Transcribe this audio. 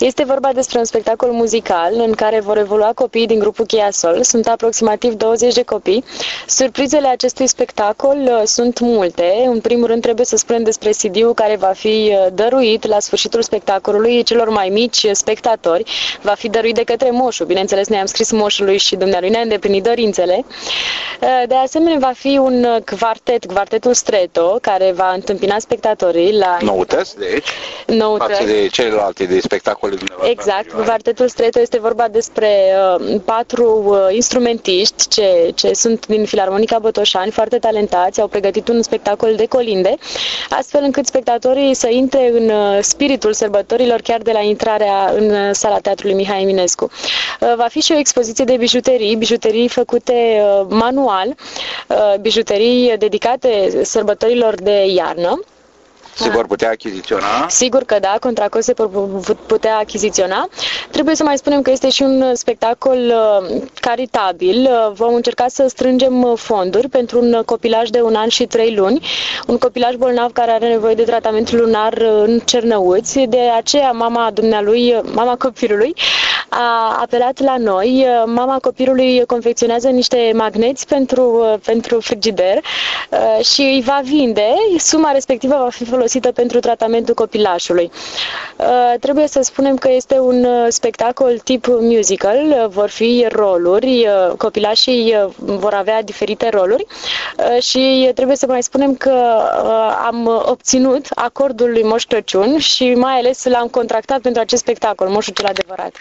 Este vorba despre un spectacol muzical în care vor evolua copiii din grupul Chiasol. Sunt aproximativ 20 de copii. Surprizele acestui spectacol uh, sunt multe. În primul rând trebuie să spunem despre CD-ul care va fi uh, dăruit la sfârșitul spectacolului celor mai mici spectatori. Va fi dăruit de către moșul. Bineînțeles, ne-am scris moșului și dumnealui ne-a îndeplinit dorințele. Uh, de asemenea, va fi un quartet, quartetul Streto, care va întâmpina spectatorii la... Noutăți, deci? Noutăți. Față de celelalte de spectacole dumneavoastră. Exact. Quartetul Streto este vorba despre uh, patru uh, instrumentiști ce, ce sunt din Filarmonica Botoșani, foarte talentați, au pregătit un spectacol de colinde, astfel încât spectatorii să intre în uh, spiritul sărbătorilor chiar de la intrarea în uh, sala Teatrului Mihai Eminescu. Uh, va fi și o expoziție de bijuterii, bijuterii făcute uh, manual, uh, bijuterii dedicate sărbătorilor de iarnă. Se vor putea achiziționa? Sigur că da, Contracos se vor putea achiziționa. Trebuie să mai spunem că este și un spectacol uh, caritabil. Uh, vom încerca să strângem uh, fonduri pentru un copilaj de un an și trei luni, un copilaj bolnav care are nevoie de tratament lunar în Cernăuți. De aceea mama dumnealui, mama copilului, a apelat la noi. Mama copilului confecționează niște magneți pentru, pentru frigider și îi va vinde. Suma respectivă va fi folosită pentru tratamentul copilașului. Trebuie să spunem că este un spectacol tip musical, vor fi roluri, copilașii vor avea diferite roluri și trebuie să mai spunem că am obținut acordul lui Moș Crăciun și mai ales l-am contractat pentru acest spectacol, Moșul cel adevărat.